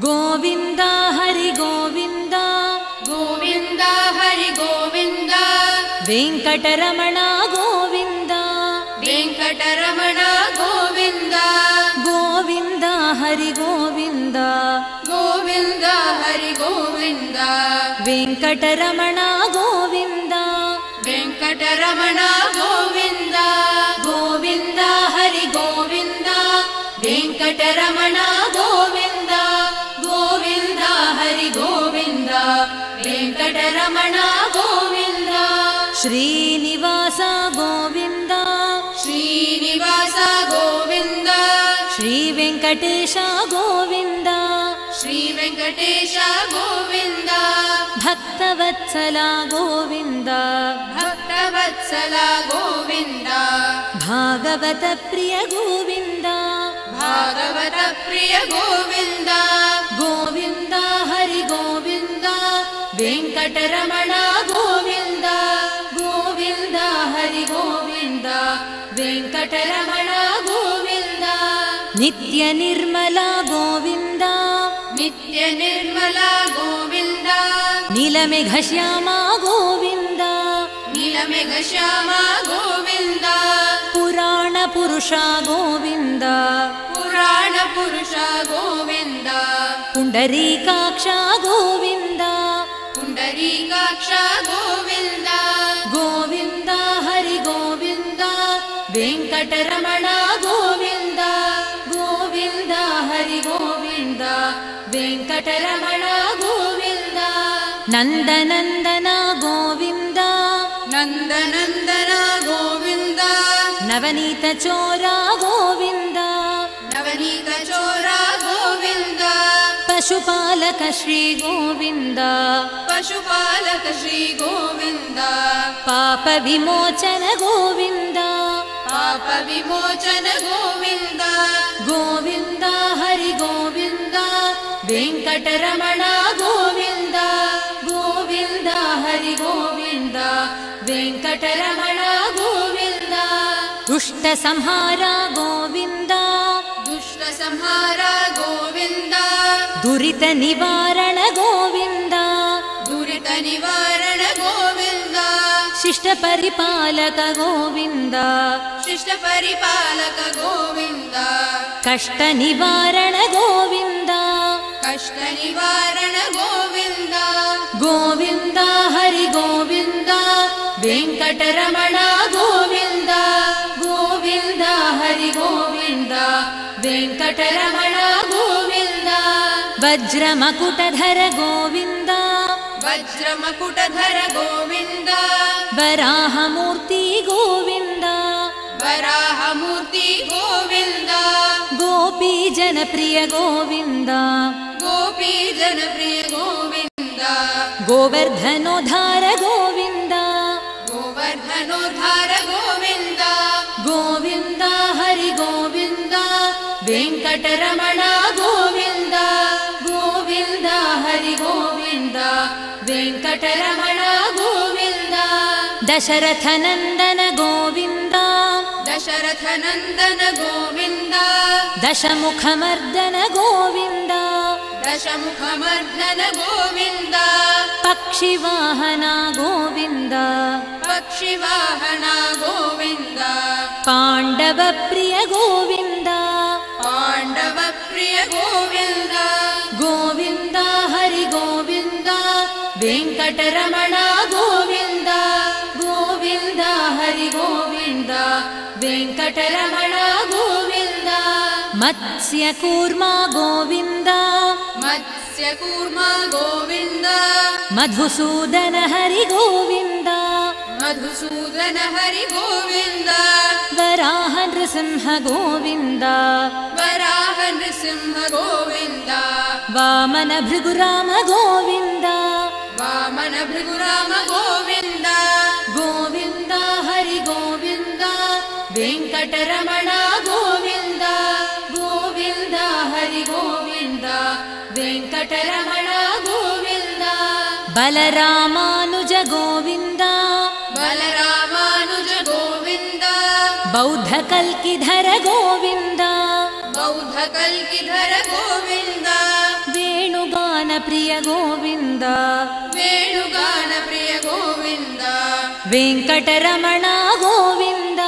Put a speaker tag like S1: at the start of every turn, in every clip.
S1: गोविन्द हरि गोविन्द
S2: गोविन्द हरि गोविन्द
S1: वेङ्कटरमण गोविन्द
S2: वेङ्कटरमण गोविन्द
S1: गोविन्द हरि गोविन्द
S2: गोविन्द हरि गोविन्द
S1: वेङ्कटरमण
S2: वेङ्कटरमण गोविन्द।
S1: श्रीनिवास गोविन्द।
S2: श्रीनिवास गोविन्द।
S1: श्रीवेङ्कटेश गोविन्द।
S2: श्रीवेङ्कटेश गोविन्द।
S1: भक्तवत्सला गोविन्द।
S2: भक्तवत्सला गोविन्द।
S1: भागवतप्रिय गोविन्द।
S2: भागवत प्रिय गोविन्द।
S1: गोविन्द हरि गोविन्द वेङ्कटरमण गोविन्द गोविन्द हरि गोविन्द वेङ्कटरमण गोविन्द। नित्यनिर्मला गोविन्द।
S2: नित्यनिर्मला गोविन्द।
S1: नीलमेघश्यामा गोविन्द।
S2: नीलमेघश्यामा गोविन्द।
S1: पुराणपुरुषा गोविन्द।
S2: पुराणपुरुषा गोविन्द।
S1: पुण्डरीकाक्षा गोविन्द
S2: गोविन्द
S1: गोविन्द हरि गोविन्द वेङ्कटरमण गोविन्द गोविन्द हरि गोविन्द वेङ्कटरमण गोविन्द नन्दनन्दन गोविन्द
S2: नन्दनन्दन गोविन्द
S1: नवनीतचोरा गोविन्द
S2: नवनीतचोरा गोविन्द
S1: पशुपालक श्रीगोविन्द
S2: पशुपालक श्रीगोविन्द
S1: पापविमोचन गोविन्द।
S2: पापविमोचन गोविन्द।
S1: गोविन्द हरि गोविन्द वेङ्कटरमण गोविन्द। गोविन्द हरि गोविन्द वेङ्कटरमण गोविन्द। दुष्टसंहार गोविन्द दुरितनिवारण गोविन्द।
S2: दुरितनिवारण गोविन्द।
S1: शिष्टपरिपालक गोविन्द।
S2: शिष्टपरिपालक गोविन्द।
S1: कष्टनिवारण गोविन्द।
S2: कष्टनिवारण गोविन्द।
S1: गोविन्द हरि गोविन्द। वेङ्कटरमण गोविन्द। गोविन्द हरि गोविन्द। वेङ्कटरमण वज्रमकुटधर गोविन्द।
S2: वज्रमकुटधर गोविन्द।
S1: वराहमूर्ति गोविन्द।
S2: वराहमूर्ति गोविन्द।
S1: गोपीजनप्रिय गोविन्द।
S2: गोपीजनप्रिय गोविन्द।
S1: गोवर्धनोद्धार गोविन्द।
S2: गोवर्धनोद्धार गोविन्द।
S1: गोविन्द हरि गोविन्द। वेङ्कटरमण वेङ्कटरमण गोविन्द दशरथनन्दन गोविन्द
S2: दशरथनन्दन गोविन्द
S1: दशमुखमर्दन गोविन्द
S2: दशमुखमर्दन गोविन्द
S1: पक्षिवाहना गोविन्द
S2: पक्षिवाहना गोविन्द
S1: पाण्डवप्रिय गोविन्द वेङ्कटरमण गोविन्द गोविन्द हरि गोविन्द वेङ्कटरमण गोविन्द। मत्स्यकूर्मा गोविन्द।
S2: मत्स्यकूर्मा गोविन्द।
S1: मधुसूदन हरि गोविन्द।
S2: मधुसूदन हरि गोविन्द।
S1: वराह नृसिंह गोविन्द।
S2: वराह नृसिंह गोविन्द।
S1: वामन भृगुराम गोविन्द
S2: वामन भृगुराम गोविन्द।
S1: गोविन्द हरि गोविन्द। वेङ्कटरमण गोविन्द। गोविन्द हरि गोविन्द। वेङ्कटरमण गोविन्द। बलरामानुज गोविन्द।
S2: बलरामानुज गोविन्द।
S1: बौद्धकल्किधर गोविन्द।
S2: बौद्धकल्किधर गोविन्द।
S1: वे वेणुगानप्रिय गोविन्द
S2: वेणुगानप्रिय गोविन्द
S1: वेङ्कटरमणा गोविन्द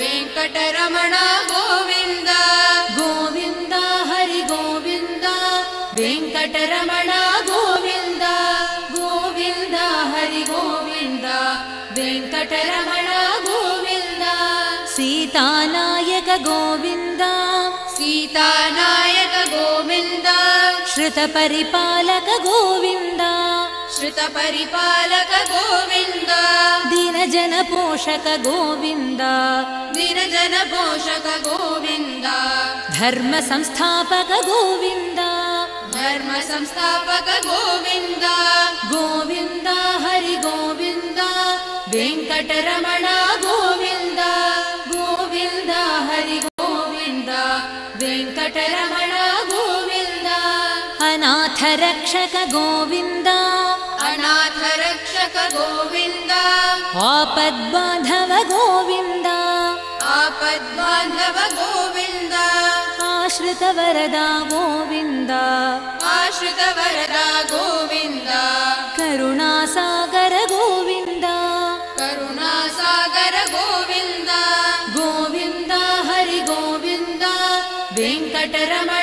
S2: वेङ्कटरमण गोविन्द
S1: गोविन्द हरि गोविन्द वेङ्कटरमणा गोविन्द गोविन्द हरि गोविन्द वेङ्कटरमणा गोविन्द सीतानायक गोविन्द
S2: सीतानायक गोविन्द
S1: श्रुतपरिपालक गोविन्द।
S2: श्रुतपरिपालक गोविन्द।
S1: दीनजनपोषक गोविन्द।
S2: दिनजनपोषक गोविन्द।
S1: धर्मसंस्थापक गोविन्द।
S2: धर्म संस्थापक गोविन्द।
S1: गोविन्द हरि गोविन्द। वेङ्कटरमणा गोविन्द अनाथरक्षक गोविन्द
S2: अनाथ रक्षक गोविन्द
S1: आपद्बान्धव गोविन्द
S2: आपद्बान्धव गोविन्द
S1: आश्रितवरदा गोविन्द
S2: आश्रितवरदा गोविन्द
S1: करुणासागर गोविन्द
S2: करुणासागर गोविन्द
S1: गोविन्द हरि गोविन्द वेङ्कटरमणा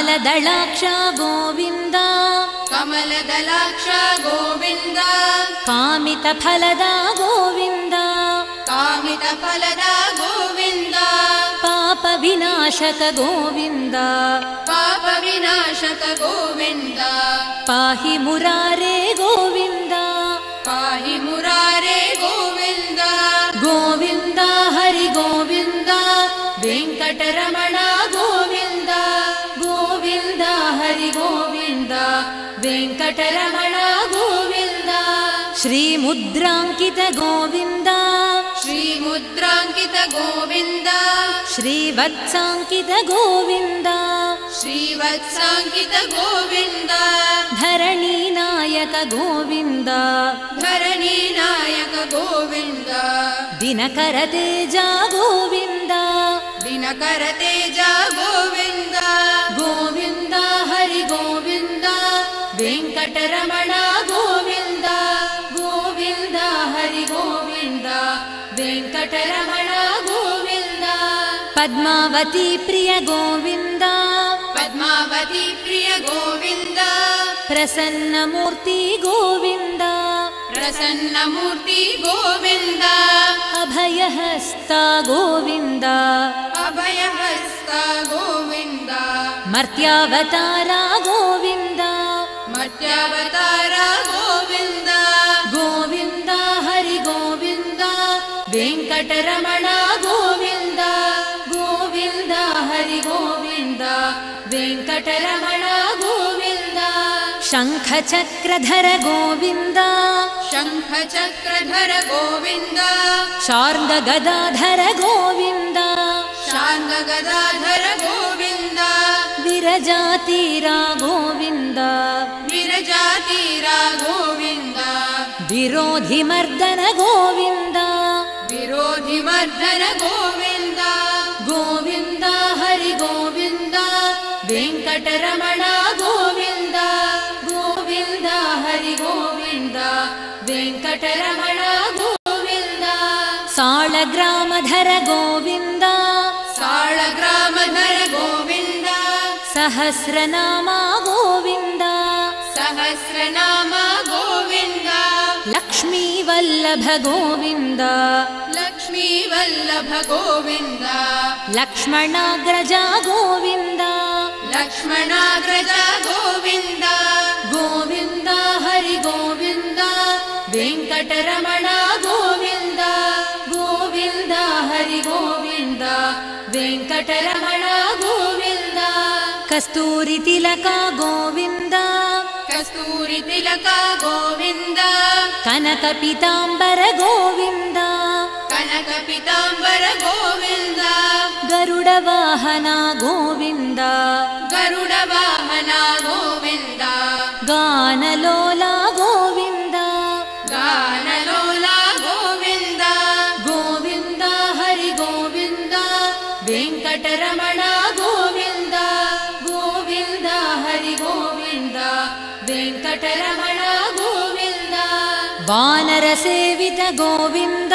S1: कमलदलाक्ष गोविन्द
S2: कमलदलाक्ष गोविन्द
S1: कामितफलदा गोविन्द
S2: कामितफलदा गोविन्द
S1: पापविनाशक गोविन्द
S2: पापविनाशक गोविन्द
S1: पाहि मुरारे गोविन्द श्रीमुद्राङ्कित गोविन्द
S2: श्रीमुद्राङ्कित गोविन्द
S1: श्रीवत्साङ्कित गोविन्द
S2: श्रीवत्साङ्कित गोविन्द
S1: धरणीनायक गोविन्द
S2: धरणीनायक गोविन्द
S1: दिनकर तेजा गोविन्द
S2: दिनकर तेजा गोविन्द
S1: गोविन्द हरि गोविन्द वेङ्कटरमणा पद्मावती प्रिय गोविन्द।
S2: पद्मावती प्रिय गोविन्द।
S1: प्रसन्नमूर्ति गोविन्द।
S2: प्रसन्नमूर्ति गोविन्द।
S1: अभयहस्ता गोविन्द।
S2: अभयहस्ता गोविन्द।
S1: मर्त्यावतारा गोविन्द।
S2: मर्त्यावतारा गोविन्द।
S1: गोविन्द हरि गोविन्द। वेङ्कटरमणा शङ्खचक्रधर गोविन्द।
S2: शङ्खचक्रधर गोविन्द।
S1: शार्ङ्गगदाधर गोविन्द।
S2: शाङ्गगदाधर गोविन्द।
S1: विरजातीरा गोविन्द।
S2: विरजातीरा गोविन्द।
S1: विरोधिमर्दन गोविन्द।
S2: विरोधिमर्दन गोविन्द।
S1: गोविन्द हरि गोविन्द। वेङ्कटरमणा वेङ्कटरमणा गोविन्द। साळग्रामधर गोविन्द।
S2: साळग्रामधर गोविन्द।
S1: सहस्रनामा गोविन्द।
S2: सहस्रनाम गोविन्द।
S1: लक्ष्मीवल्लभ गोविन्द।
S2: लक्ष्मीवल्लभ गोविन्द।
S1: लक्ष्मणाग्रजा गोविन्द।
S2: लक्ष्मणाग्रज
S1: कस्तूरितिलका गोविन्द।
S2: कस्तूरितिलक गोविन्द।
S1: कनकपिताम्बर गोविन्द।
S2: कनकपिताम्बर गोविन्द।
S1: गरुडवाहना गोविन्द।
S2: गरुडवाहना गोविन्द।
S1: गानलोला वानरसेवित गोविन्द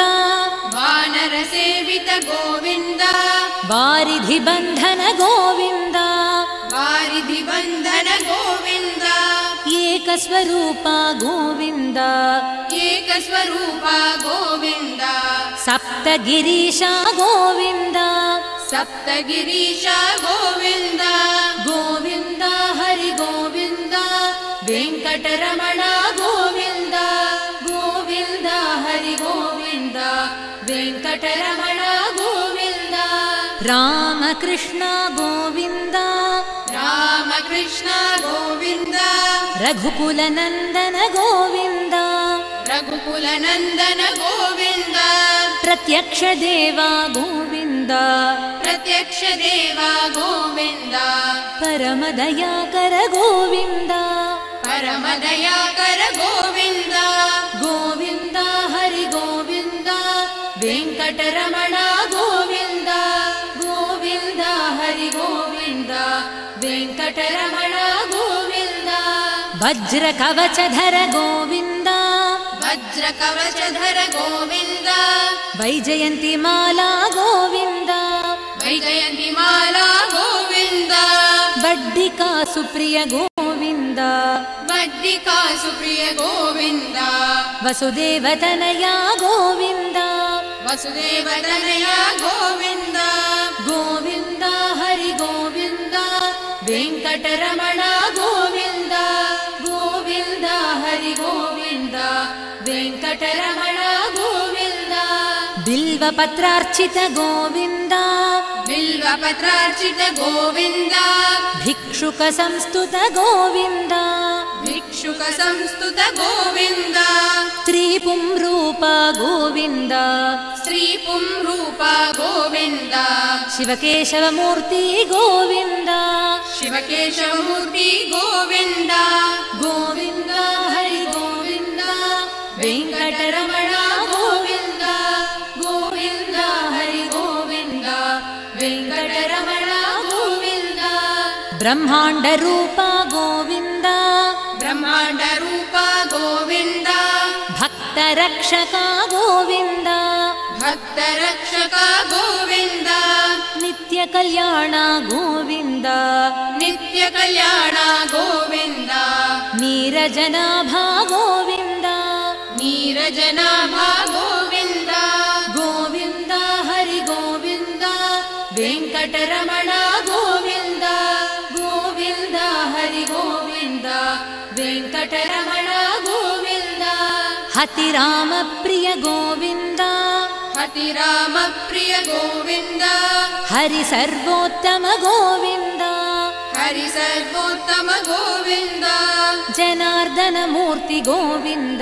S2: वानरसेवित गोविन्द
S1: वारिधिबन्धन गोविन्द
S2: वारिधिबन्धन गोविन्द
S1: एकस्वरूपा गोविन्द
S2: एकस्वरूपा गोविन्द
S1: सप्तगिरीशा गोविन्द
S2: सप्तगिरीशा गोविन्द
S1: गोविन्द हरि गोविन्द वेङ्कटरमण गोविन्द वेङ्कटरमण गोविन्द रामकृष्ण गोविन्द।
S2: रामकृष्ण गोविन्द
S1: रघुकुलनन्दन गोविन्द।
S2: रघुकुलनन्दन गोविन्द
S1: प्रत्यक्षदेवा गोविन्द।
S2: प्रत्यक्ष देवा गोविन्द।
S1: परमदयाकर गोविन्द।
S2: परमदयाकर गोविन्द
S1: गोविन्द वेङ्कटरमण गोविन्द गोविन्द हरि गोविन्द वेङ्कटरमण गोविन्द। वज्रकवचधर गोविन्द।
S2: वज्रकवचधर गोविन्द।
S1: वैजयन्तिमाला गोविन्द।
S2: वैजयन्तिमाला गोविन्द।
S1: वड्डिका सुप्रिय गोविन्द।
S2: वड्डिका सुप्रिय गोविन्द।
S1: वसुदेवतनया गोविन्द
S2: वसुदेवतनया गोविन्द।
S1: गोविन्द हरि गोविन्द वेङ्कटरमण गोविन्द। गोविन्द हरि गोविन्द वेङ्कटरमण गोविन्द। बिल्वपत्रार्चित गोविन्द।
S2: बिल्वपत्रार्चित गोविन्द।
S1: भिक्षुकसंस्तुत गोविन्द
S2: भिक्षुकसंस्तुत गोविन्द
S1: स्त्रीपुंरूप गोविन्द
S2: श्रीपुंरूपा गोविन्द
S1: शिवकेशवमूर्ति गोविन्द
S2: शिवकेशवमूर्ति गोविन्द
S1: गोविन्द हरि गोविन्द वेङ्कटरमण गोविन्द गोविन्द हरि गोविन्द वेङ्कटरमण गोविन्द ब्रह्माण्डरूप गोविन्द
S2: ब्रह्माण्डरूपा गोविन्द।
S1: भक्तरक्षका गोविन्द।
S2: भक्तरक्षका गोविन्द।
S1: नित्यकल्याणा गोविन्द।
S2: नित्यकल्याणा गोविन्द।
S1: नीरजनाभा गोविन्द।
S2: नीरजनाभा गोविन्द
S1: हतिरामप्रिय गोविन्द।
S2: हतिरामप्रिय गोविन्द।
S1: हरि सर्वोत्तम गोविन्द।
S2: हरि सर्वोत्तम गोविन्द।
S1: जनार्दनमूर्ति गोविन्द।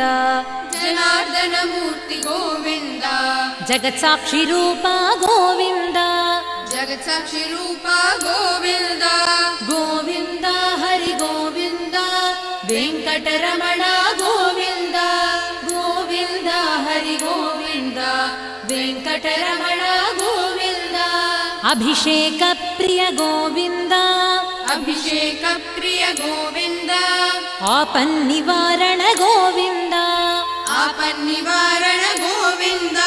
S2: जनार्दनमूर्ति गोविन्द।
S1: जगत्साक्षिरूपा गोविन्द।
S2: जगत्साक्षिरूपा गोविन्द।
S1: गोविन्द हरि गोविन्द। वेङ्कटरमण गोविन्द गोविन्द वेङ्कटरमण गोविन्द अभिषेकप्रिय गोविन्द
S2: अभिषेकप्रिय गोविन्द
S1: आपन्निवारण गोविन्द
S2: आपन्निवारण गोविन्द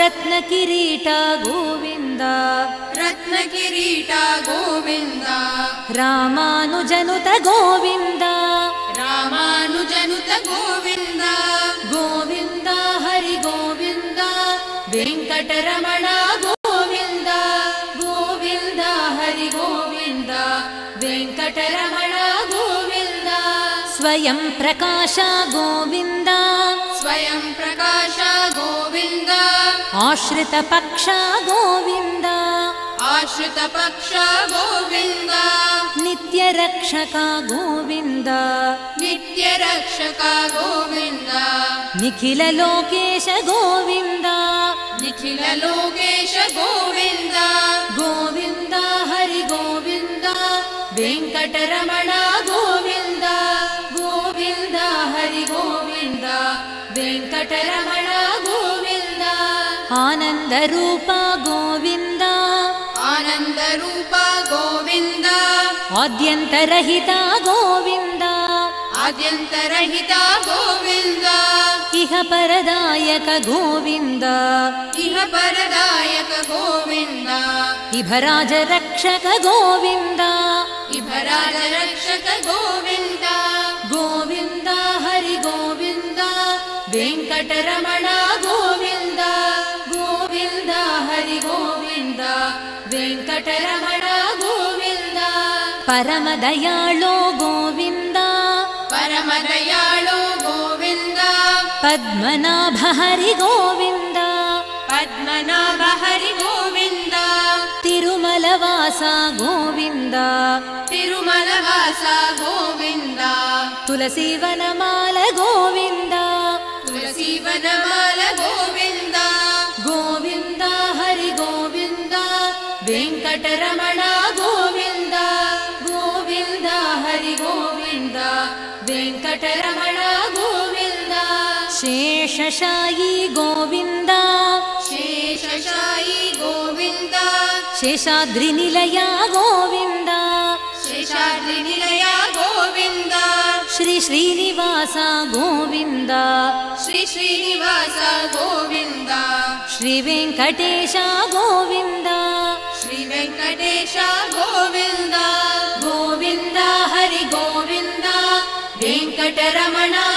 S1: रत्नकिरीट गोविन्द
S2: रत्नकिरीटा गोविन्द
S1: रामानुजनुत गोविन्द
S2: रामानुजनुत गोविन्द
S1: गोविन्द हरि गोविन्द वेङ्कटरमण गोविन्द गोविन्द हरि गोविन्द वेङ्कटरमण गोविन्द। स्वयं प्रकाश गोविन्द।
S2: स्वयं प्रकाश गोविन्द।
S1: आश्रितपक्ष गोविन्द
S2: आश्रितपक्ष गोविन्द।
S1: नित्यरक्षक गोविन्द।
S2: नित्यरक्षका गोविन्द।
S1: निखिललोकेश गोविन्द।
S2: निखिललोकेश गोविन्द।
S1: गोविन्द हरि गोविन्द। वेङ्कटरमण गोविन्द। गोविन्द हरि गोविन्द। वेङ्कटरमण गोविन्द। आनन्दरूप गोविन्द
S2: आनन्दरूपा गोविन्द
S1: आद्यन्तरहिता गोविन्द
S2: आद्यन्तरहिता गोविन्द
S1: इह परदायक गोविन्द
S2: इह परदायक गोविन्द
S1: इभ राजरक्षक गोविन्द
S2: राजरक्षक गोविन्द
S1: गोविन्द परमदयाळो गोविन्द।
S2: परमदयाळो गोविन्द।
S1: पद्मनाभ हरि गोविन्द।
S2: पद्मनाभ हरि गोविन्द।
S1: तिरुमलवासा गोविन्द।
S2: तिरुमलवासा गोविन्द।
S1: तुलसीवनमाल गोविन्द।
S2: तुलसीवनमाल गोविन्द।
S1: गोविन्द हरि गोविन्द। वेङ्कटरमण शेषशायी गोविन्द।
S2: शेषशायी गोविन्द।
S1: शेषाद्रिनिलया गोविन्द।
S2: शेषाद्रिनिलया गोविन्द।
S1: श्री श्रीनिवास गोविन्द।
S2: श्री श्रीनिवास गोविन्द।
S1: श्रीवेङ्कटेश गोविन्द
S2: श्रीवेङ्कटेश गोविन्द।
S1: गोविन्द हरि गोविन्द वेङ्कटरमण गोविन्द। गोविन्द हरि गोविन्द। वेङ्कटरमण